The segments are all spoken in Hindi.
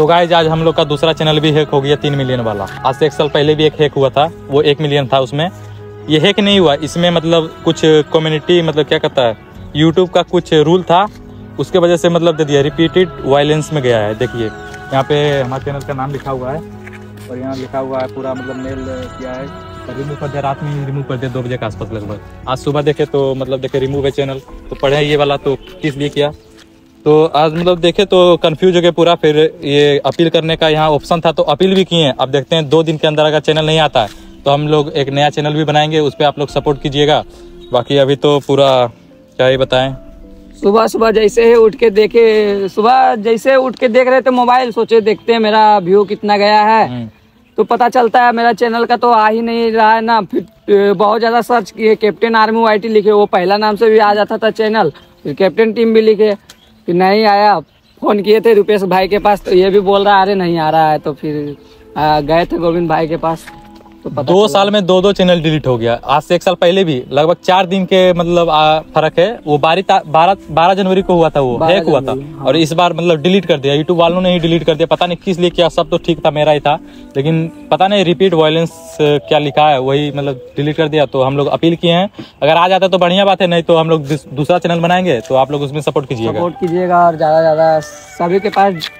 तो गाइज़ आज हम लोग का दूसरा चैनल भी हैक हो गया तीन मिलियन वाला। आज से एक साल पहले भी एक हैक हुआ था, वो एक मिलियन था उसमें। ये हैक नहीं हुआ, इसमें मतलब कुछ कम्युनिटी मतलब क्या कहता है यूट्यूब का कुछ रूल था, उसके वजह से मतलब दे दिया। रिपीटेड वायलेंस में गया है, देखिए। यहाँ पे हमारे चैनल का नाम लिखा हुआ है, और यहाँ लिखा हुआ है पूरा मतलब मेल किया है। रिमूव कर दिया रात में रिमूव कर दिया दो बजे के आसपास लगभग। आज सुबह देखे तो मतलब देखे रिमूव है चैनल तो पढ़े ये वाला तो किस लिए किया? तो आज मतलब देखे तो कंफ्यूज हो गए पूरा फिर ये अपील करने का यहाँ ऑप्शन था तो अपील भी किए हैं। अब देखते हैं दो दिन के अंदर अगर चैनल नहीं आता है तो हम लोग एक नया चैनल भी बनाएँगे उस पर आप लोग सपोर्ट कीजिएगा। बाकी अभी तो पूरा क्या ही बताएँ। सुबह सुबह जैसे ही उठ के देखे सुबह जैसे उठ के देख रहे थे मोबाइल सोचे देखते हैं मेरा व्यू कितना गया है। हम्म, तो पता चलता है मेरा चैनल का तो आ ही नहीं रहा है ना। फिर बहुत ज़्यादा सर्च किए कैप्टन आर्मी वाई लिखे वो पहला नाम से भी आ जाता था चैनल फिर कैप्टन टीम भी लिखे। फिर नहीं आया, फ़ोन किए थे रुपेश भाई के पास तो ये भी बोल रहा, अरे नहीं आ रहा है। तो फिर गए थे गोविंद भाई के पास। तो पता दो साल में दो दो चैनल डिलीट हो गया। आज से एक साल पहले भी लगभग चार दिन के मतलब फ़र्क है। वो बारह बारह जनवरी को हुआ था वो 12 हैक हुआ था। हाँ। और इस बार मतलब डिलीट कर दिया। यूट्यूब वालों ने ही डिलीट कर दिया। पता नहीं किस लिए किया सब तो ठीक था मेरा ही था। लेकिन पता नहीं रिपीट वायलेंस क्या लिखा है वही मतलब डिलीट कर दिया। तो हम लोग अपील किए हैं अगर आ जाता तो बढ़िया बात है नहीं तो हम लोग दूसरा चैनल बनाएँगे। तो आप लोग उसमें सपोर्ट कीजिएगा। सपोर्ट कीजिएगा और ज़्यादा ज़्यादा सभी के पास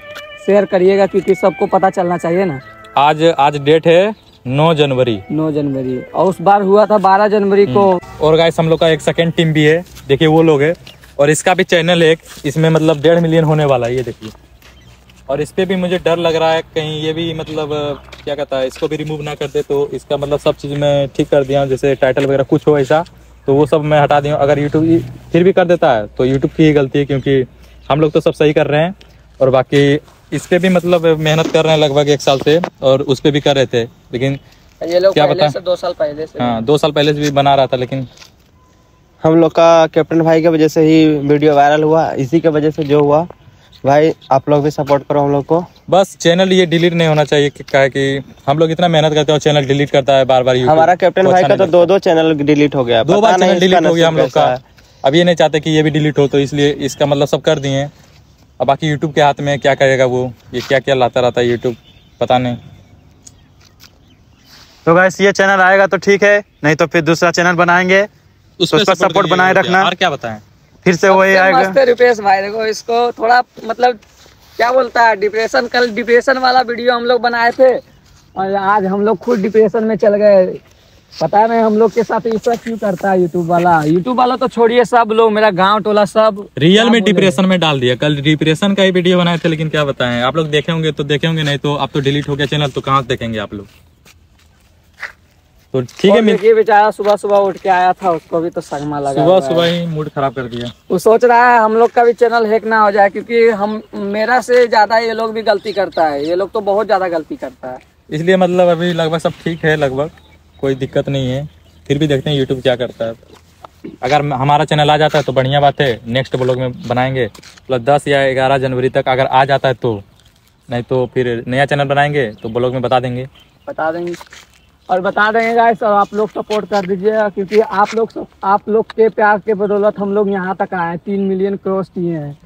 शेयर करिएगा क्योंकि सबको पता चलना चाहिए ना। आज आज डेट है नौ जनवरी। नौ जनवरी। और उस बार हुआ था बारह जनवरी को। और गाइस हम लोग का एक सेकेंड टीम भी है। देखिए वो लोग है। और इसका भी चैनल है एक इसमें मतलब डेढ़ मिलियन होने वाला है ये देखिए। और इस पे भी मुझे डर लग रहा है कहीं ये भी मतलब क्या कहता है इसको भी रिमूव ना कर दे तो इसका मतलब सब चीज़ मैं ठीक कर दिया। जैसे टाइटल वगैरह कुछ हो ऐसा तो वो सब मैं हटा दिया। अगर यूट्यूब फिर भी कर देता है तो यूट्यूब की ही गलती है क्योंकि हम लोग तो सब सही कर रहे हैं। और बाकी इस पे भी मतलब मेहनत कर रहे हैं लगभग एक साल से और उस पे भी कर रहे थे लेकिन ये लोग क्या पहले से दो साल पहले से। हाँ दो साल पहले से भी बना रहा था लेकिन हम लोग का कैप्टन भाई की वजह से ही वीडियो वायरल हुआ इसी के वजह से जो हुआ। भाई आप लोग भी सपोर्ट करो हम लोग को। बस चैनल ये डिलीट नहीं होना चाहिए कि- क्या है कि हम लोग इतना मेहनत करते हैं और चैनल डिलीट करता है बार बार। हमारा कैप्टन भाई अच्छा का तो दो दो चैनल डिलीट हो गया दो बार चैनल डिलीट हो गया हम लोग का। अब ये नहीं चाहते कि ये भी डिलीट हो तो इसलिए इसका मतलब सब कर दिए हैं। अब बाकी यूट्यूब के हाथ में क्या करेगा वो? ये क्या क्या लाता रहता है यूट्यूब पता नहीं। तो गैस ये चैनल आएगा तो ठीक है नहीं तो फिर दूसरा चैनल बनाएँगे। उस पर support बनाए रखना। और क्या बताएँ? फिर से वही आएगा। रुपेश भाई देखो इसको थोड़ा मतलब क्या बोलता है डिप्रेशन कल डिप्रेशन वाला वीडियो हम लोग बनाए थे और आज हम लोग खुद डिप्रेशन में चल गए। पता नहीं हम लोग के साथ ऐसा क्यों करता है यूट्यूब वाला? यूट्यूब वाला तो छोड़िए सब लोग मेरा गाँव टोला सब। रियल में डिप्रेशन में डाल दिया। कल डिप्रेशन का ही वीडियो बनाए थे लेकिन क्या बताएँ? आप लोग देखे होंगे तो देखे होंगे नहीं तो अब तो डिलीट हो गया चैनल तो कहाँ देखेंगे आप लोग? तो ठीक है देखिए बेचारा सुबह सुबह उठ के आया था उसको भी तो सगमा लगा सुबह सुबह ही मूड खराब कर दिया। वो सोच रहा है हम लोग का भी चैनल हैक ना हो जाए क्योंकि हम मेरा से ज़्यादा ये लोग भी गलती करता है। ये लोग तो बहुत ज़्यादा गलती करता है। इसलिए मतलब अभी लगभग सब ठीक है लगभग। कोई दिक्कत नहीं है। फिर भी देखते हैं यूट्यूब क्या करता है। अगर हमारा चैनल आ जाता है तो बढ़िया बात है। नेक्स्ट ब्लॉग में बनाएँगे। प्लस दस या ग्यारह जनवरी तक अगर आ जाता है तो। नहीं तो फिर नया चैनल बनाएँगे तो ब्लॉग में बता देंगे। बता देंगे। और बता देंगे गाइस और आप लोग सपोर्ट कर दीजिएगा, क्योंकि आप लोग आप लोग के प्यार के बदौलत हम लोग यहाँ तक आए हैं। तीन मिलियन क्रॉस किए हैं।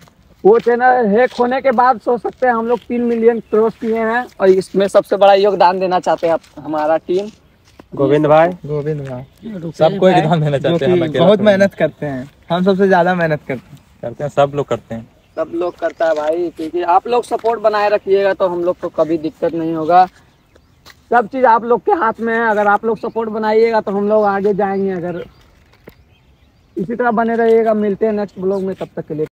वो चैनल हैक होने के बाद सोच सकते हैं हम लोग तीन मिलियन क्रॉस किए हैं। और इसमें सबसे बड़ा योगदान देना चाहते हैं हमारा टीम गोविंद भाई। गोविंद भाई। सबको एग्ज़ाम देना जो चाहते हैं बहुत मेहनत करते हैं। हम सबसे ज़्यादा मेहनत करते हैं। करते हैं सब लोग करते हैं। सब लोग करता है भाई क्योंकि आप लोग सपोर्ट बनाए रखिएगा तो हम लोग को कभी दिक्कत नहीं होगा। सब चीज़ आप लोग के हाथ में है अगर आप लोग सपोर्ट बनाइएगा तो हम लोग आगे जाएँगे अगर इसी तरह बने रहिएगा मिलते हैं नेक्स्ट ब्लॉग में तब तक के लिए।